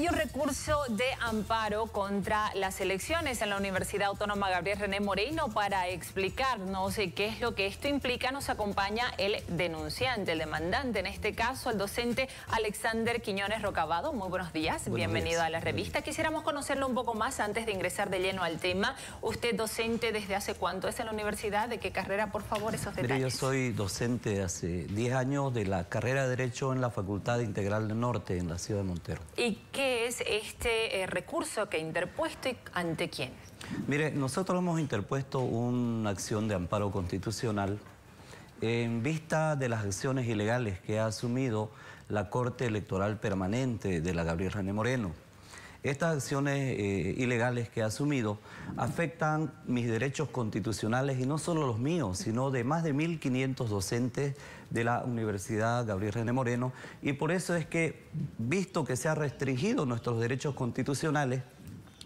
Hay un recurso de amparo contra las elecciones en la Universidad Autónoma Gabriel René Moreno. Para explicarnos qué es lo que esto implica, nos acompaña el denunciante, el demandante, en este caso el docente Alexander Quiñones Rocabado. Muy buenos días, bienvenido a la revista. Quisiéramos conocerlo un poco más antes de ingresar de lleno al tema. Usted docente desde hace cuánto es en la universidad, de qué carrera, por favor, esos detalles. yo soy docente hace 10 años de la carrera de Derecho en la Facultad Integral del Norte en la ciudad de Montero. ¿Y qué es este eh, recurso que ha interpuesto y ante quién? Mire, nosotros hemos interpuesto una acción de amparo constitucional en vista de las acciones ilegales que ha asumido la Corte Electoral Permanente de la Gabriel René Moreno. Estas acciones eh, ilegales que ha asumido afectan mis derechos constitucionales y no solo los míos, sino de más de 1.500 docentes de la Universidad Gabriel René Moreno. Y por eso es que, visto que se han restringido nuestros derechos constitucionales,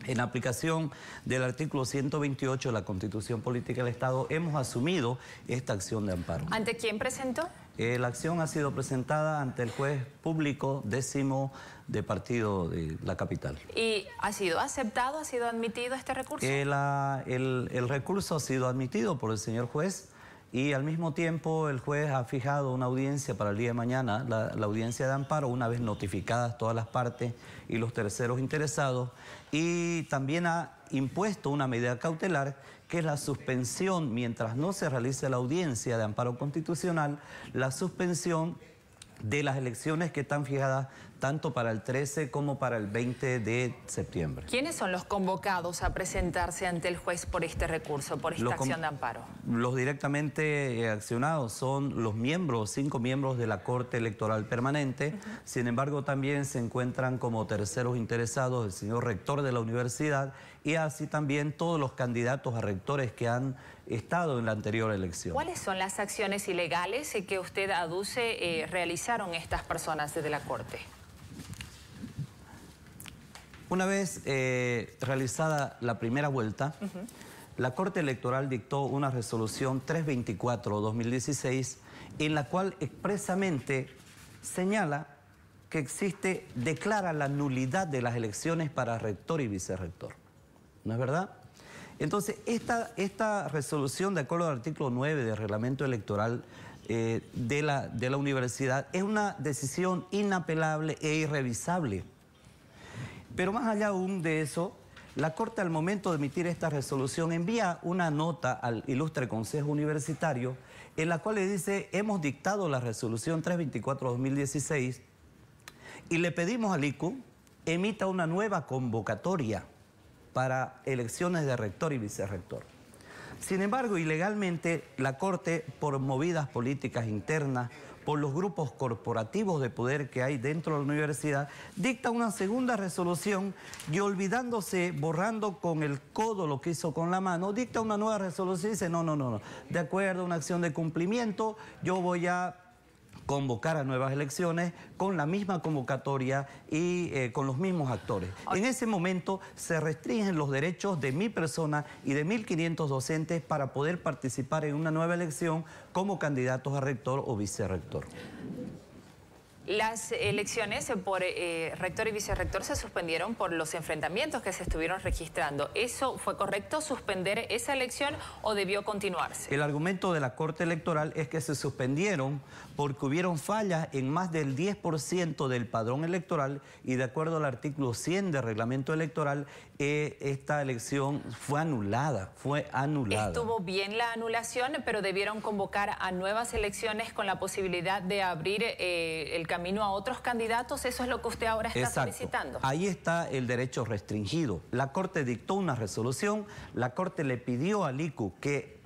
en aplicación del artículo 128 de la Constitución Política del Estado, hemos asumido esta acción de amparo. ¿Ante quién presentó? Eh, la acción ha sido presentada ante el juez público décimo de partido de la capital. ¿Y ha sido aceptado, ha sido admitido este recurso? Eh, el, el recurso ha sido admitido por el señor juez y al mismo tiempo el juez ha fijado una audiencia para el día de mañana, la, audiencia de amparo, una vez notificadas todas las partes y los terceros interesados, y también ha impuesto una medida cautelar que es la suspensión, mientras no se realice la audiencia de amparo constitucional, la suspensión de las elecciones que están fijadas tanto para el 13 como para el 20 de septiembre. ¿Quiénes son los convocados a presentarse ante el juez por este recurso, por esta acción de amparo? Los directamente eh, accionados son los miembros, cinco miembros de la Corte Electoral Permanente. Sin embargo, también se encuentran como terceros interesados el señor rector de la universidad y así también todos los candidatos a rectores que han estado en la anterior elección. ¿Cuáles son las acciones ilegales que usted aduce eh, realizaron estas personas desde la Corte? Una vez eh, realizada la primera vuelta, la Corte Electoral dictó una resolución 324-2016 en la cual expresamente señala que existe, declara la nulidad de las elecciones para rector y vicerrector. ¿No es verdad? Entonces, esta, esta resolución, de acuerdo al artículo 9 del reglamento electoral eh, de, la, de la universidad, es una decisión inapelable e irrevisable pero más allá aún de eso, la Corte al momento de emitir esta resolución envía una nota al ilustre Consejo Universitario en la cual le dice, hemos dictado la resolución 324-2016 y le pedimos al ICU emita una nueva convocatoria para elecciones de rector y vicerrector. Sin embargo, ilegalmente, la Corte, por movidas políticas internas, por los grupos corporativos de poder que hay dentro de la universidad, dicta una segunda resolución y olvidándose, borrando con el codo lo que hizo con la mano, dicta una nueva resolución y dice, no, no, no, no, de acuerdo a una acción de cumplimiento, yo voy a convocar a nuevas elecciones con la misma convocatoria y eh, con los mismos actores. En ese momento se restringen los derechos de mi persona y de 1.500 docentes para poder participar en una nueva elección como candidatos a rector o vicerrector. Las elecciones por eh, rector y vicerrector se suspendieron por los enfrentamientos que se estuvieron registrando. ¿Eso fue correcto, suspender esa elección o debió continuarse? El argumento de la Corte Electoral es que se suspendieron porque hubieron fallas en más del 10% del padrón electoral y de acuerdo al artículo 100 del reglamento electoral, eh, esta elección fue anulada, fue anulada. Estuvo bien la anulación, pero debieron convocar a nuevas elecciones con la posibilidad de abrir eh, el camino a otros candidatos, eso es lo que usted ahora está solicitando. Ahí está el derecho restringido. La Corte dictó una resolución, la Corte le pidió al ICU que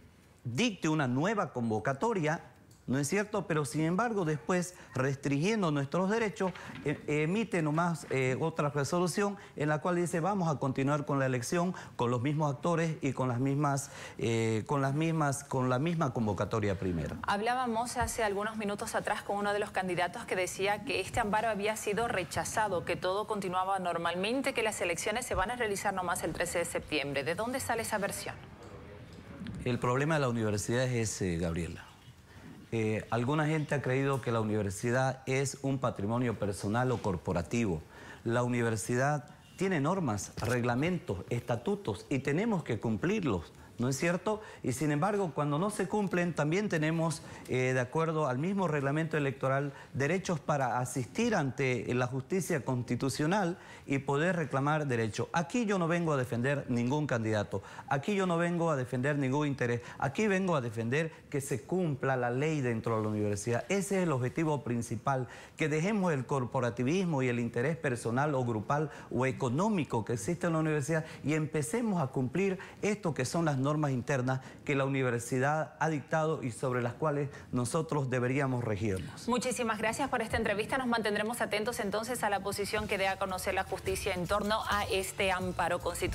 dicte una nueva convocatoria ¿no es cierto? Pero sin embargo después, restringiendo nuestros derechos, eh, emite nomás eh, otra resolución en la cual dice vamos a continuar con la elección con los mismos actores y con las mismas, eh, con las mismas, con la misma convocatoria primera. Hablábamos hace algunos minutos atrás con uno de los candidatos que decía que este amparo había sido rechazado, que todo continuaba normalmente, que las elecciones se van a realizar nomás el 13 de septiembre. ¿De dónde sale esa versión? El problema de la universidad es ese, Gabriela eh, alguna gente ha creído que la universidad es un patrimonio personal o corporativo. La universidad tiene normas, reglamentos, estatutos y tenemos que cumplirlos. ¿No es cierto? Y sin embargo, cuando no se cumplen, también tenemos, eh, de acuerdo al mismo reglamento electoral, derechos para asistir ante la justicia constitucional y poder reclamar derechos. Aquí yo no vengo a defender ningún candidato, aquí yo no vengo a defender ningún interés, aquí vengo a defender que se cumpla la ley dentro de la universidad. Ese es el objetivo principal, que dejemos el corporativismo y el interés personal o grupal o económico que existe en la universidad y empecemos a cumplir esto que son las normas normas internas que la universidad ha dictado y sobre las cuales nosotros deberíamos regirnos. Muchísimas gracias por esta entrevista. Nos mantendremos atentos entonces a la posición que dé a conocer la justicia en torno a este amparo constitucional.